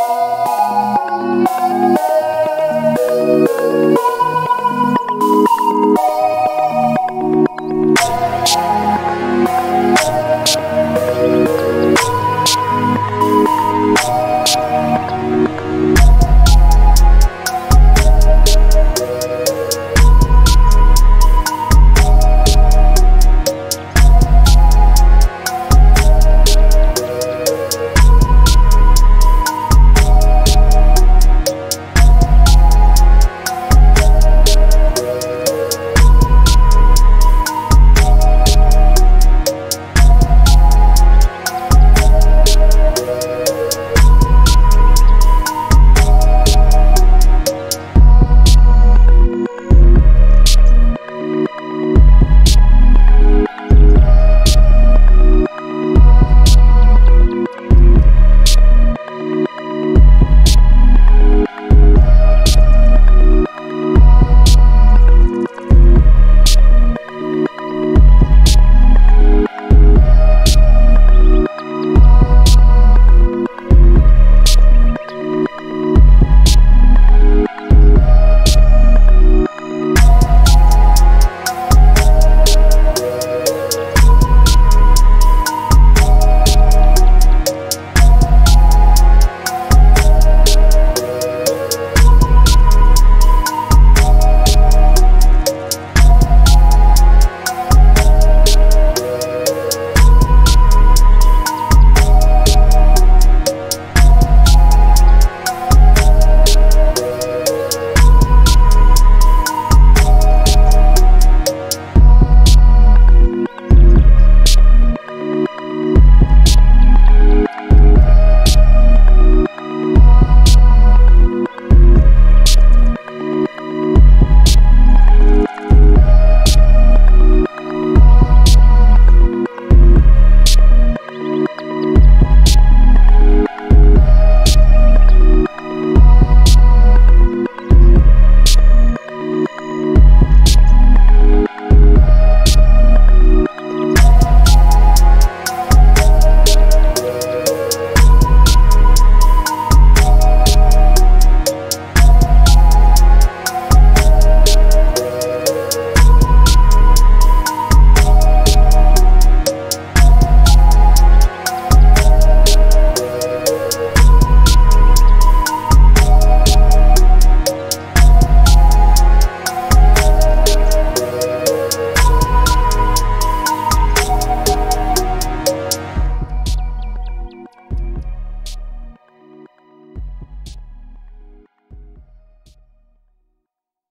Oh.